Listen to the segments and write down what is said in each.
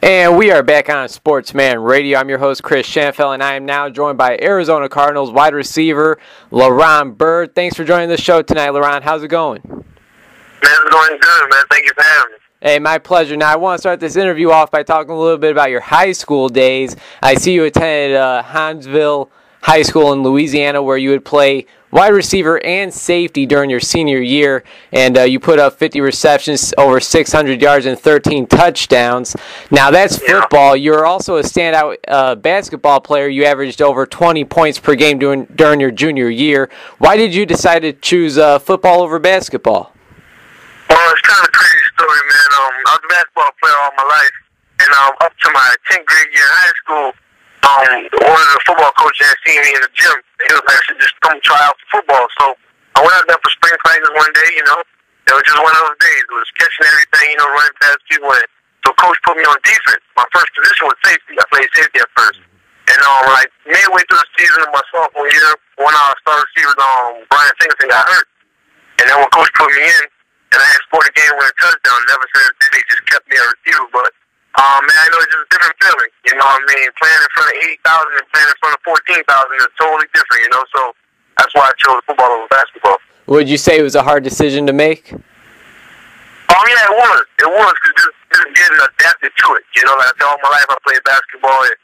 And we are back on Sportsman Radio. I'm your host, Chris Shanafelt, and I am now joined by Arizona Cardinals wide receiver, LaRon Byrd. Thanks for joining the show tonight, LaRon. How's it going? Man, it's going good, man. Thank you for having me. Hey, my pleasure. Now, I want to start this interview off by talking a little bit about your high school days. I see you attended uh, Huntsville High School in Louisiana, where you would play wide receiver and safety during your senior year, and uh, you put up 50 receptions, over 600 yards, and 13 touchdowns. Now that's football. You're also a standout uh, basketball player. You averaged over 20 points per game during during your junior year. Why did you decide to choose uh, football over basketball? Well, it's kind of a crazy story, man. Um, I was a basketball player all my life, and um, up to my 10th grade year in high school um, one of the football coaches had seen me in the gym. He was like, just come try out for football. So I went out there for spring practice one day, you know. It was just one of those days. It was catching everything, you know, running past people. And so coach put me on defense. My first position was safety. I played safety at first. And um, like midway through the season of my sophomore year, one of our star receivers, um, Brian Singleton, got hurt. And then when coach put me in, and I had scored a game winning touchdown, never since they just kept me a receiver. But um, man, I know it's just a different feeling. You know what I mean? Playing in front of 80,000 and playing in front of 14,000 is totally different, you know? So that's why I chose football over basketball. Would you say it was a hard decision to make? Oh, yeah, it was. It was because just, just getting adapted to it. You know, like all my life I played basketball. And,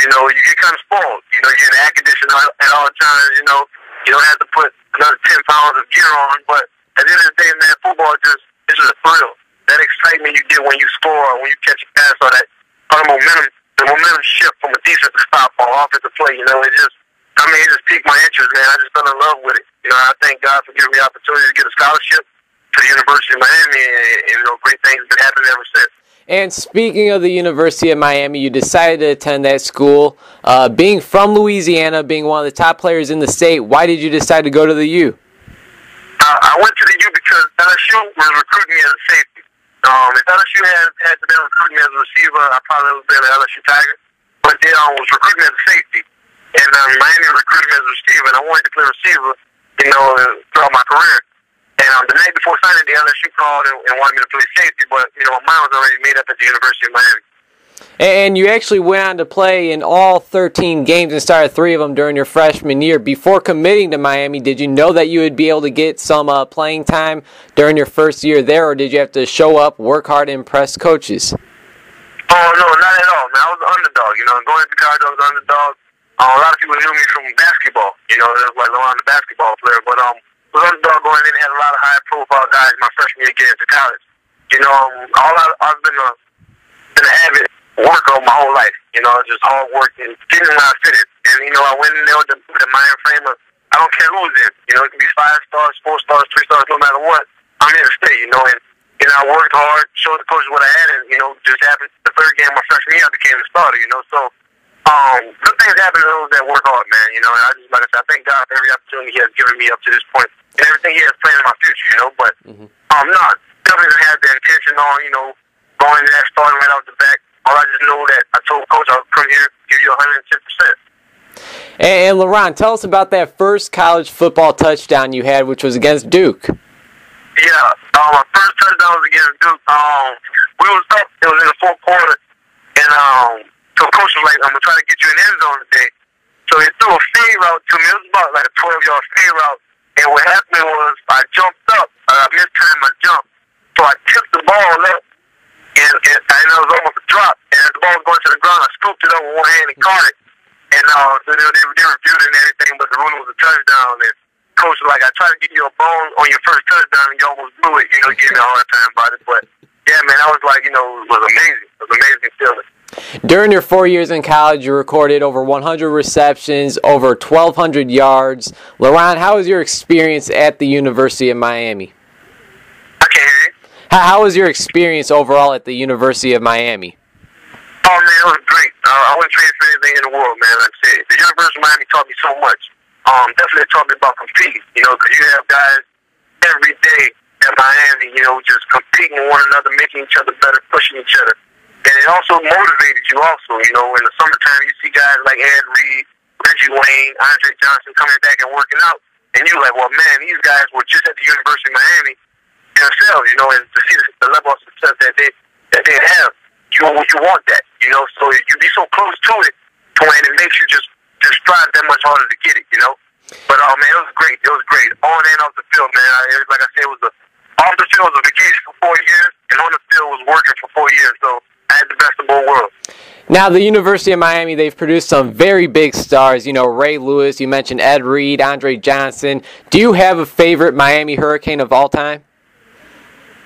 you know, you get kind of spoiled. You know, you're in air conditioning at all times, you know. You don't have to put another 10 pounds of gear on. But at the end of the day, man, football just, it's just a thrill that excitement you get when you score when you catch a pass or that or the momentum the momentum shift from a defensive stop or offensive play, you know, it just I mean it just piqued my interest, man. I just fell in love with it. You know, I thank God for giving me the opportunity to get a scholarship to the University of Miami and, and you know, great things have been happening ever since. And speaking of the University of Miami, you decided to attend that school. Uh, being from Louisiana, being one of the top players in the state, why did you decide to go to the U? Uh, I went to the U because LSU was recruiting me as a safety. Um, if LSU had had been recruiting me as a receiver, I probably would have been an LSU Tiger. But they um, was recruiting me as a safety, and um, Miami recruited me as a receiver, and I wanted to play receiver, you know, throughout my career. And um, the night before signing, the LSU called and, and wanted me to play safety, but you know, my mind was already made up at the University of Miami. And you actually went on to play in all 13 games and started three of them during your freshman year. Before committing to Miami, did you know that you would be able to get some uh, playing time during your first year there, or did you have to show up, work hard, and impress coaches? Oh, no, not at all, man. I was an underdog. You know, going to college, I was an underdog. Uh, a lot of people knew me from basketball. You know, it was like LeBron, the basketball player. But um, I was an underdog going in, had a lot of high-profile guys my freshman year getting into college. You know, um, all I, I've been a, been an avid work on my whole life. You know, just hard work and getting where I fitted. And you know, I went in there with the, with the mind frame of I don't care who's in. You know, it can be five stars, four stars, three stars, no matter what. I'm here to stay. You know, and you know, I worked hard, showed the coaches what I had, and you know, just happened the third game my freshman year, I became the starter. You know, so um, good things happen to those that work hard, man. You know, and I just like I said, I thank God for every opportunity He has given me up to this point, and everything He has planned in my future. You know, but mm-hmm. um, no, definitely have the intention on you know going in that starting right out the back all I just know that I told coach I'll come here, give you 110%. And, and LaRon, tell us about that first college football touchdown you had, which was against Duke. Yeah, uh, my first touchdown was against Duke. Um, we was up. It was in the fourth quarter, and um, so coach was like, "I'm gonna try to get you an end zone today." So he threw a fade route to me. It was about like a 12 yard fade route, and what happened was I jumped up. I mistimed my jump, so I tipped the ball up and, and, and it was almost a drop. And as the ball was going to the ground, I scooped it up with one hand and caught it. And uh, they, they, they reviewed it and everything, but the ruling was a touchdown. And coach was like, I tried to get you a bone on your first touchdown, and you almost blew it. You know, gave me a hard time about it. But yeah, man, I was like, you know, it was amazing. It was amazing feeling. During your four years in college, you recorded over 100 receptions, over 1,200 yards. LaRon, how was your experience at the University of Miami? I can't hear you. How, was your experience overall at the University of Miami? Oh man, it was great. Uh, I wouldn't trade for anything in the world, man. Like I said, the University of Miami taught me so much. Um, definitely taught me about competing. You know, because you have guys every day at Miami, you know, just competing with one another, making each other better, pushing each other. And it also motivated you also, you know, in the summertime you see guys like Ed Reed, Reggie Wayne, Andre Johnson coming back and working out. And you're like, well, man, these guys were just at the University of Miami themselves, you know, and to see the level of success that they that they have. you you want that, you know. So you be so close to it, to when it makes you just just strive that much harder to get it, you know. But oh man, it was great. It was great on and off the field, man. I, like I said, it was a off the field was a vacation for four years, and on the field was working for four years. So I had the best of both worlds. Now, the University of Miami, they've produced some very big stars. You know, Ray Lewis, you mentioned Ed Reed, Andre Johnson. Do you have a favorite Miami Hurricane of all time?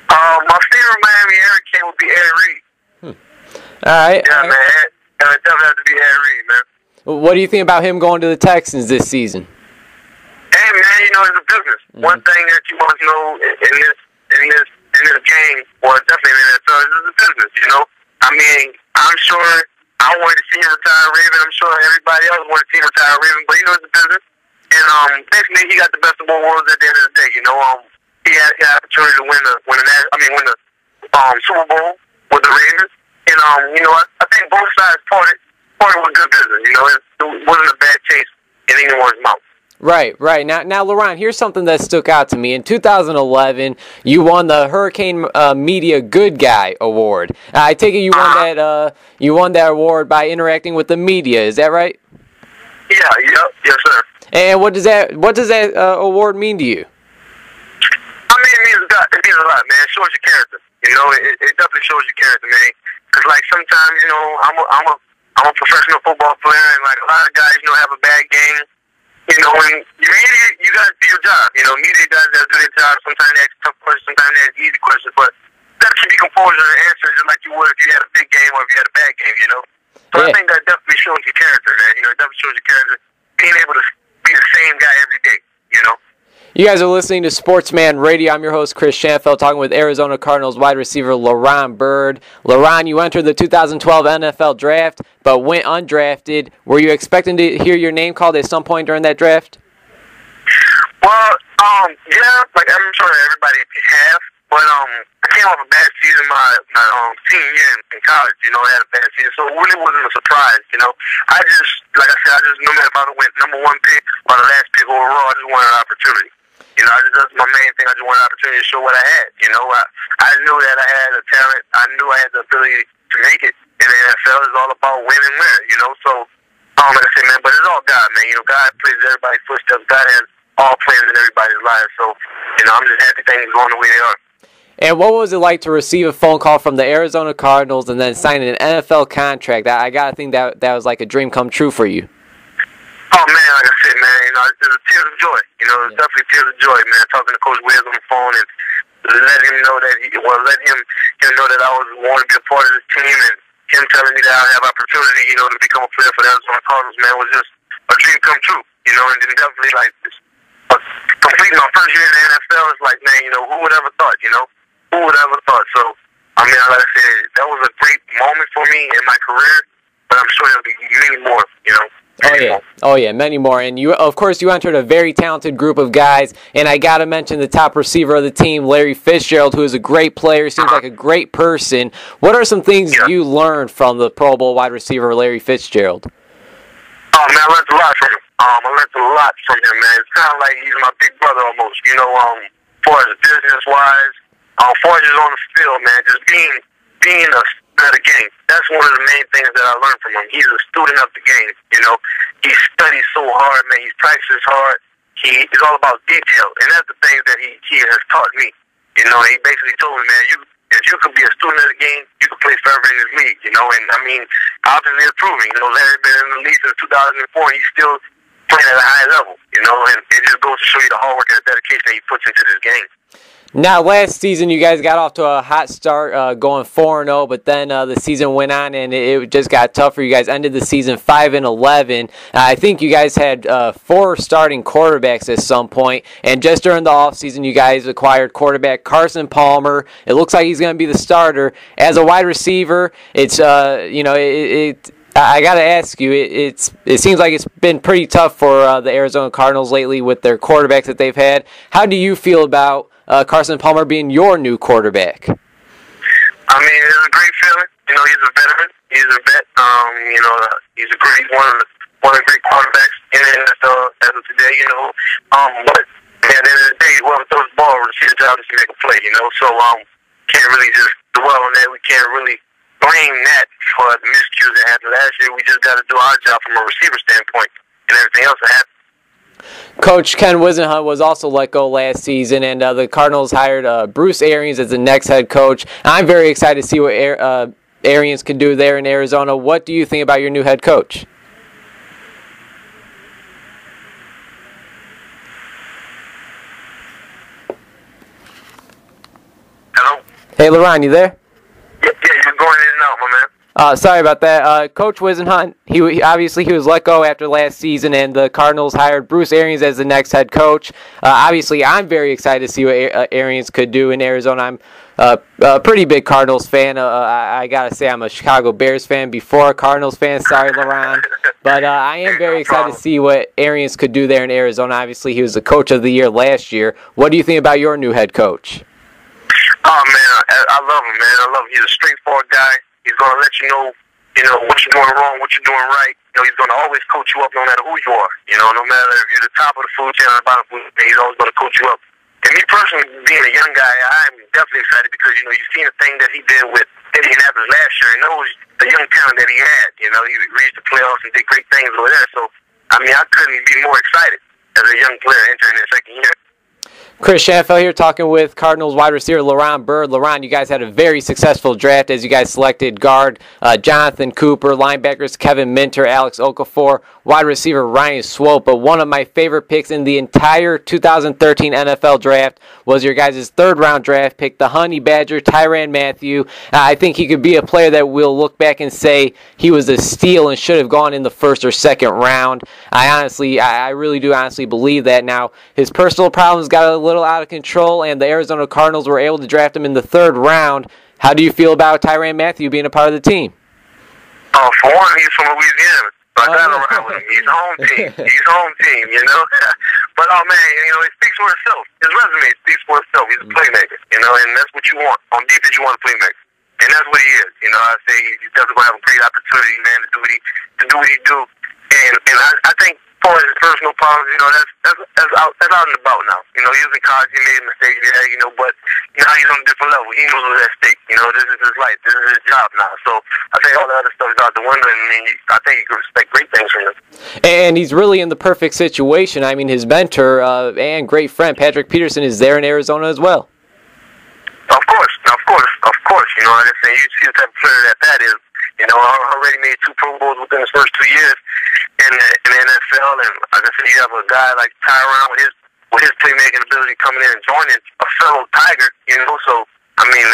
Uh, my favorite Miami Hurricane would be Ed Reed. Hmm. All right. Yeah, man. It definitely have to be Ed Reed, man. What do you think about him going to the Texans this season? Hey, man, you know, it's a business. Mm-hmm. One thing that you must know in this, in this, in this game, or definitely in this, uh, is a business, you know? I mean, I'm sure I wanted to see him retire Raven. I'm sure everybody else wanted to see him retire Raven, but you know it's a business. And um, basically, he got the best of both worlds at the end of the day. You know, um, he had the opportunity to win the win the I mean win the um Super Bowl with the Ravens. And um, you know, I, I think both sides parted parted with good business. You know, it, it wasn't a bad taste in anyone's mouth. Right, right. Now, now, Laron, here's something that stuck out to me. In 2011, you won the Hurricane uh, Media Good Guy Award. Uh, I take it you won that. Uh, you won that award by interacting with the media. Is that right? Yeah. Yep. Yes, sir. And what does that What does that uh, award mean to you? I mean, it means, it means a lot, man. It shows your character. You know, it, it definitely shows your character, man. Because like sometimes, you know, I'm a, I'm a I'm a professional football player, and like a lot of guys, you know, have a bad game you know, when you media, you to do your job. You know, media guys to do their job. Sometimes they ask tough questions, sometimes they ask easy questions, but to keep your composure and answer just like you would if you had a big game or if you had a bad game, you know? So yeah. I think that definitely shows your character, man. You know, it definitely shows your character being able to be the same guy every day, you know? You guys are listening to Sportsman Radio. I'm your host, Chris Shanafelt, talking with Arizona Cardinals wide receiver LaRon Byrd. LaRon, you entered the 2012 NFL Draft, but went undrafted. Were you expecting to hear your name called at some point during that draft? Well, um, yeah, like I'm sure everybody has. But um, I came off a bad season my my um senior year in, in college. You know, I had a bad season, so it really wasn't a surprise. You know, I just like I said, I just knew that if I went number one pick or the last pick overall, I just wanted an opportunity. You know, I just, that's my main thing. I just wanted an opportunity to show what I had. You know, I I knew that I had a talent. I knew I had the ability to make it. And the NFL is all about winning, win. You know, so um, like I said, man, but it's all God, man. You know, God plays everybody's footsteps. God has all plans in everybody's lives. So, you know, I'm just happy things going the way they are. And what was it like to receive a phone call from the Arizona Cardinals and then sign an NFL contract? I, I gotta think that that was like a dream come true for you. Oh man, like I said, man, you know, it's a tears of joy. You know, it's yeah. definitely tears of joy, man. Talking to Coach Wiz on the phone and let him know that he, well, let him him know that I was want to be a part of this team, and him telling me that I have opportunity, you know, to become a player for the Arizona Cardinals, man, was just a dream come true. You know, and then definitely like just, completing my first year in the NFL is like, man, you know, who would ever thought, you know? Who would ever thought? So, I mean, like I said, that was a great moment for me in my career, but I'm sure there'll be many more, you know. Oh yeah, oh yeah, many more, and you of course you entered a very talented group of guys, and I got to mention the top receiver of the team, Larry Fitzgerald, who is a great player, seems like a great person. What are some things yeah. you learned from the Pro Bowl wide receiver Larry Fitzgerald? Oh man, I learned a lot from him. Um, I learned a lot from him, man. It's kind of like he's my big brother almost, you know. Um, as far as business wise, um, as far as on the field, man, just being being a of the game. That's one of the main things that I learned from him. He's a student of the game. You know, he studies so hard, man. He practices hard. He is all about detail, and that's the thing that he he has taught me. You know, he basically told me, man, you if you could be a student of the game, you could play forever in this league. You know, and I mean, obviously it's proven. You know, Larry been in the league since 2004. And he's still playing at a high level. You know, and it just goes to show you the hard work and the dedication that he puts into this game. Now, last season you guys got off to a hot start, uh, going four and zero, oh, but then uh, the season went on and it, just got tougher. You guys ended the season five and eleven. Uh, I think you guys had uh, four starting quarterbacks at some point, and just during the offseason, you guys acquired quarterback Carson Palmer. It looks like he's going to be the starter as a wide receiver. It's uh, you know it, it I got to ask you. It, it's it seems like it's been pretty tough for uh, the Arizona Cardinals lately with their quarterbacks that they've had. How do you feel about uh, Carson Palmer being your new quarterback? I mean, it's a great feeling. You know, he's a veteran. He's a vet. Um, you know, he's a great one of the, one of the great quarterbacks in the NFL as of today. You know, um, but at the end of the day, whoever throws the ball, his job is to make a play. You know, so um, can't really just dwell on that. We can't really blame that for the miscues that happened last year. We just got to do our job from a receiver standpoint, and everything else that happened. Coach Ken Whisenhunt was also let go last season, and uh, the Cardinals hired uh, Bruce Arians as the next head coach. I'm very excited to see what uh, Arians can do there in Arizona. What do you think about your new head coach? Hello? Hey, LaRon, you there? Yeah, yeah, you're going in and out, my man. Uh, sorry about that. Uh, Coach Whisenhunt, he, he obviously he was let go after last season, and the Cardinals hired Bruce Arians as the next head coach. Uh, obviously, I'm very excited to see what uh, Arians could do in Arizona. I'm uh, a pretty big Cardinals fan. Uh, I, I, gotta say, I'm a Chicago Bears fan before a Cardinals fan. Sorry, LaRon, but I am very excited to see what Arians could do there in Arizona. Obviously, he was the coach of the year last year. What do you think about your new head coach? Oh man, I, I love him, man. I love him. He's a straightforward guy. He's going to let you know, you know, what you're doing wrong, what you're doing right. You know, he's going to always coach you up no matter who you are. You know, no matter if you're the top of the food chain or the bottom of the food chain, he's always going to coach you up. And me personally, being a young guy, I'm definitely excited because, you know, you've seen the thing that he did with Indianapolis last year and knows the young talent that he had. You know, he reached the playoffs and did great things over there. So, I mean, I couldn't be more excited as a young player entering his second year. Chris Shanafelt here talking with Cardinals wide receiver LaRon Byrd. LaRon, you guys had a very successful draft as you guys selected guard uh, Jonathan Cooper, linebackers Kevin Minter, Alex Okafor, wide receiver Ryan Swope. But one of my favorite picks in the entire 2013 NFL draft was your guys' third round draft pick, the Honey Badger, Tyrann Mathieu. Uh, I think he could be a player that we'll look back and say he was a steal and should have gone in the first or second round. I honestly, I, I really do honestly believe that. Now, his personal problems got a little out of control, and the Arizona Cardinals were able to draft him in the third round. How do you feel about Tyrann Mathieu being a part of the team? Oh, for one, he's from Louisiana. So I got around with him. He's home team. He's home team, you know. but oh man, you know, it speaks for itself. His resume speaks for itself. He's a mm. playmaker, you know, and that's what you want. On defense you want a playmaker. And that's what he is. You know, I say he's definitely gonna have a great opportunity, man, to do what he to do what he do. And and I, I think far as his personal problems, you know, that's that's that's out that's out and about now. You know, he was in college, he made mistakes, yeah, you know, but now he's on a different level. He knows what's at stake. You know, this is his life, this is his job now. So I think all the other stuff is out the window, and I, mean, I think you can expect great things from him. And he's really in the perfect situation. I mean, his mentor uh, and great friend Patrick Peterson is there in Arizona as well. Of course, of course, of course. You know, like I said, you see the type of player that that is. You know, I already made two Pro Bowls within his first two years in the, in the NFL, and like I said, you have a guy like Tyrann with his with his playmaking ability coming in and joining a fellow Tiger. You know, so I mean,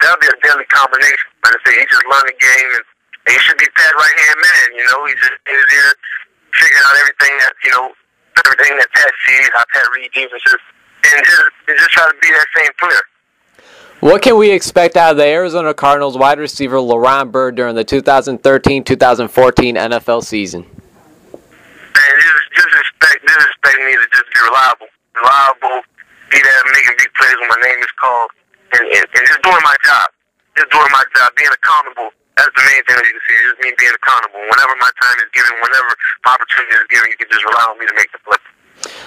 that'll be a deadly combination. Like I said, he just learned the game, and, and he should be Pat right hand man. You know, he's just his ear, figuring out everything that you know, everything that Pat sees, how Pat reads defenses, and just and just try to be that same player. What can we expect out of the Arizona Cardinals wide receiver LaRon Byrd during the 2013-2014 NFL season? Man, just, just expect, just expect me to just be reliable, reliable, be there making big plays when my name is called, and, and, and just doing my job, just doing my job, being accountable. That's the main thing that you can see, just me being accountable. Whenever my time is given, whenever my opportunity is given, you can just rely on me to make the play.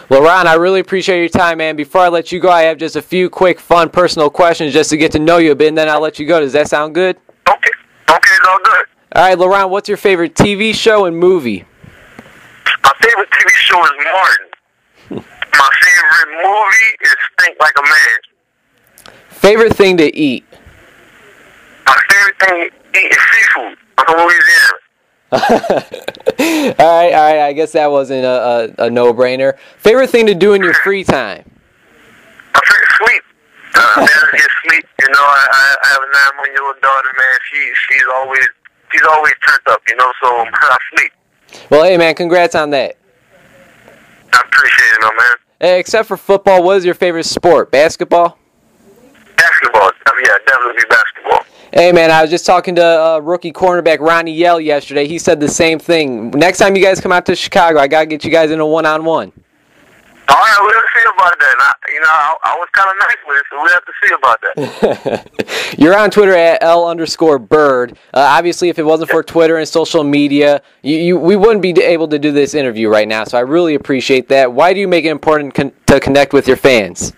Well, Ron, I really appreciate your time, man. Before I let you go, I have just a few quick, fun, personal questions just to get to know you a bit, and then I'll let you go. Does that sound good? Okay. Okay, it's all good. All right, LaRon, what's your favorite TV show and movie? My favorite TV show is Martin. My favorite movie is Think Like a Man. Favorite thing to eat? My favorite thing to eat is seafood. I'm from Louisiana. all right, all right. I guess that wasn't a, a, a no-brainer. Favorite thing to do in your free time? I sleep. Uh, man, just sleep. You know, I, I have a nine-month-old daughter. Man, she she's always she's always turned up. You know, so I sleep. Well, hey, man, congrats on that. I appreciate it, man. Hey, except for football, what is your favorite sport? Basketball. Basketball. Yeah, definitely basketball. Hey man, I was just talking to uh, rookie cornerback Ronnie Yell yesterday. He said the same thing. Next time you guys come out to Chicago, I gotta get you guys in a one-on-one. All right, we'll see about that. I, you know, I, I was kind of nice with it, so we'll have to see about that. You're on Twitter at L underscore Bird. Uh, obviously, if it wasn't for Twitter and social media, you, you, we wouldn't be able to do this interview right now. So I really appreciate that. Why do you make it important con- to connect with your fans?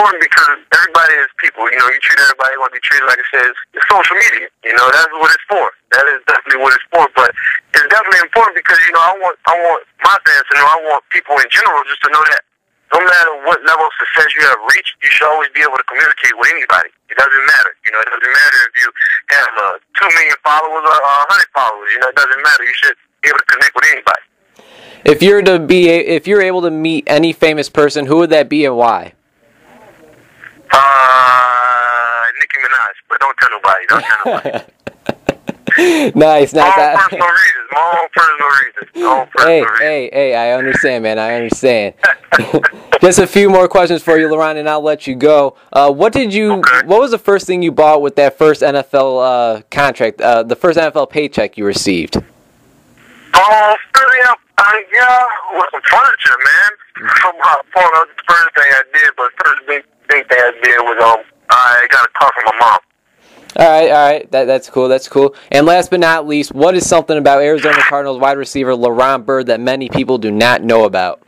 Important because everybody is people. You know, you treat everybody want to be treated like it says. It's social media. You know, that's what it's for. That is definitely what it's for. But it's definitely important because you know I want I want my fans to know. I want people in general just to know that no matter what level of success you have reached, you should always be able to communicate with anybody. It doesn't matter. You know, it doesn't matter if you have uh, two million followers or a hundred followers. You know, it doesn't matter. You should be able to connect with anybody. If you're to be, if you're able to meet any famous person, who would that be and why? Uh, Nicki Minaj, but don't tell nobody. Don't tell nobody. nice, nice. My I- own personal reasons. My own personal reasons. My own personal hey, reasons. hey, hey! I understand, man. I understand. Just a few more questions for you, LaRon, and I'll let you go. Uh, what did you? Okay. What was the first thing you bought with that first NFL uh, contract? Uh, the first NFL paycheck you received? Really, uh, uh, yeah, with some furniture, man. From my phone, the first thing I did, but first big, big I did was um, I got a call from my mom. All right, all right. That, that's cool. That's cool. And last but not least, what is something about Arizona Cardinals wide receiver LaRon Byrd that many people do not know about?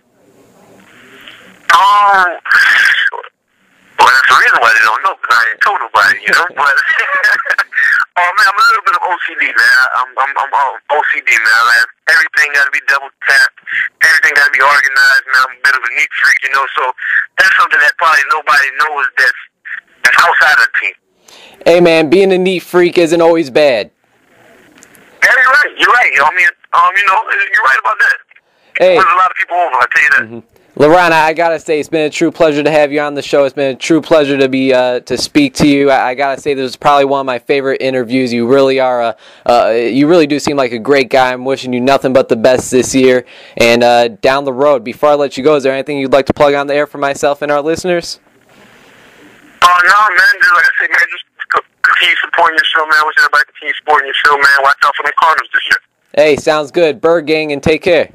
Um, well, that's the reason why they don't know because I ain't told nobody, you know. but oh man, I'm a little bit of OCD, man. I'm I'm I'm OCD, man. man. Everything got to be double tapped. Everything got to be organized, man. I'm a bit of a neat freak, you know. So that's something that probably nobody knows that's that's outside of the team. Hey, man, being a neat freak isn't always bad. Yeah, you're right. You're right. I mean, um, you know, you're right about that. Hey. There's a lot of people over. I tell you that. LaRon, I I gotta say it's been a true pleasure to have you on the show. It's been a true pleasure to be uh, to speak to you. I, I gotta say this is probably one of my favorite interviews. You really are a, uh, you really do seem like a great guy. I'm wishing you nothing but the best this year and uh, down the road. Before I let you go, is there anything you'd like to plug on the air for myself and our listeners? Oh no, man! Just like I said, man, just co- continue supporting your show, man. Wish everybody continue supporting your show, man. Watch out for them Cardinals this year. Hey, sounds good. Bird Gang, and take care.